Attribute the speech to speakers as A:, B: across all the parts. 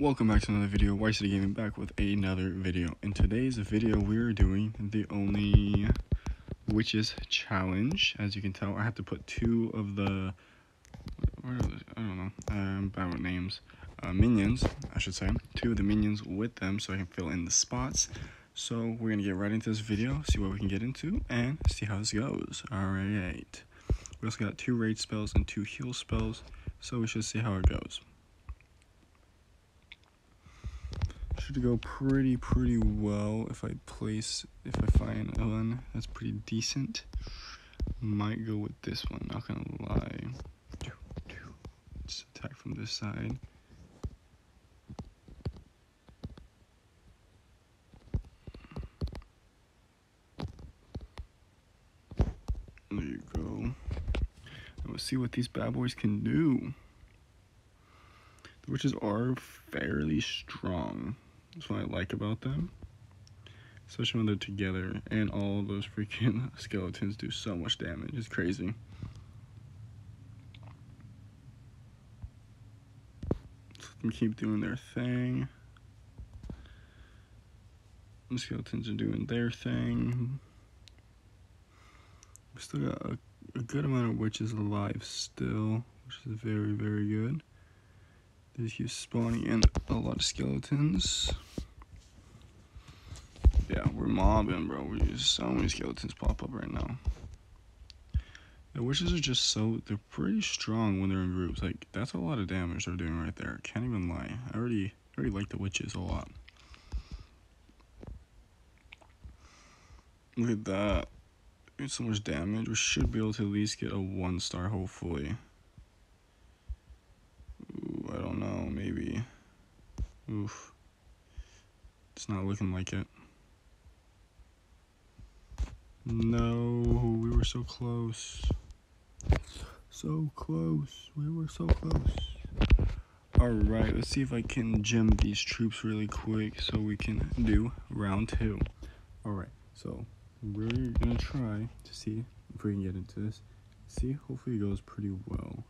A: Welcome back to another video, YCD Gaming back with another video. In today's video, we're doing the only witches challenge. As you can tell, I have to put two of the? I don't know, I'm names, uh, minions, I should say, two of the minions with them so I can fill in the spots. So we're going to get right into this video, see what we can get into, and see how this goes. Alright. We also got two rage spells and two heal spells, so we should see how it goes. Should go pretty, pretty well if I place, if I find one that's pretty decent. Might go with this one, not gonna lie. Just attack from this side. There you go. And we'll see what these bad boys can do. The witches are fairly strong. That's what I like about them. Especially when they're together and all those freaking skeletons do so much damage. It's crazy. Let them keep doing their thing. The skeletons are doing their thing. We still got a, a good amount of witches alive still, which is very, very good. They keep spawning in a lot of skeletons. Yeah, we're mobbing, bro. We just so many skeletons pop up right now. The witches are just so they're pretty strong when they're in groups. Like that's a lot of damage they're doing right there. Can't even lie. I already already like the witches a lot. Look at that. It's so much damage. We should be able to at least get a one star, hopefully. Ooh, I don't know. Maybe. Oof. It's not looking like it. No, we were so close. So close. We were so close. Alright, let's see if I can gem these troops really quick so we can do round two. Alright, so we're gonna try to see if we can get into this. See, hopefully it goes pretty well.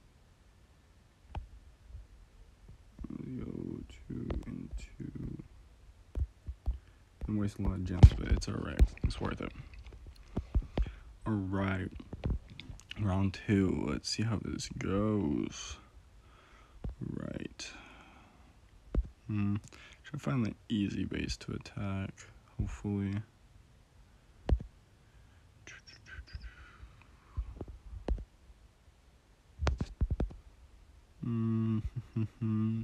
A: Go two and two. I'm a lot of gems, but it's alright. It's worth it. Alright. Round two. Let's see how this goes. Right. Hmm. To find an easy base to attack. Hopefully. Mm hmm.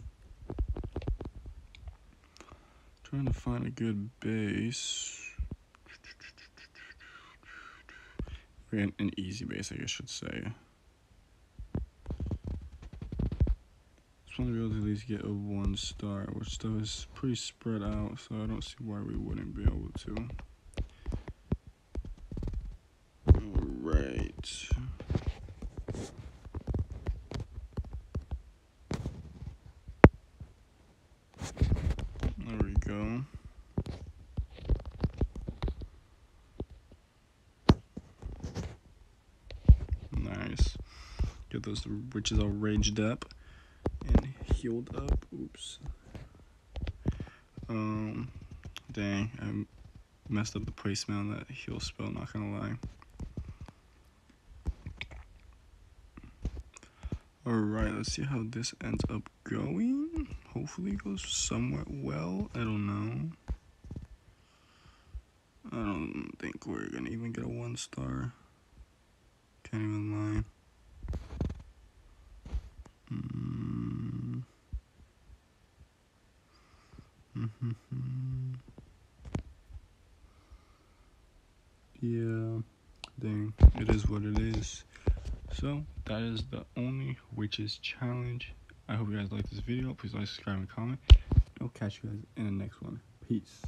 A: Trying to find a good base. An, an easy base, I guess I should say. Just want to be able to at least get a one star, which stuff is pretty spread out, so I don't see why we wouldn't be able to. Alright. There we go. Nice. Get those witches all raged up and healed up. Oops. Um, dang, I messed up the placement on that heal spell, not gonna lie. Alright, let's see how this ends up going. Hopefully it goes somewhat well. I don't know. I don't think we're gonna even get a one star. Can't even lie. Yeah, dang, it is what it is. So, that is the only witches challenge. I hope you guys like this video. Please like, subscribe, and comment. I'll catch you guys in the next one. Peace.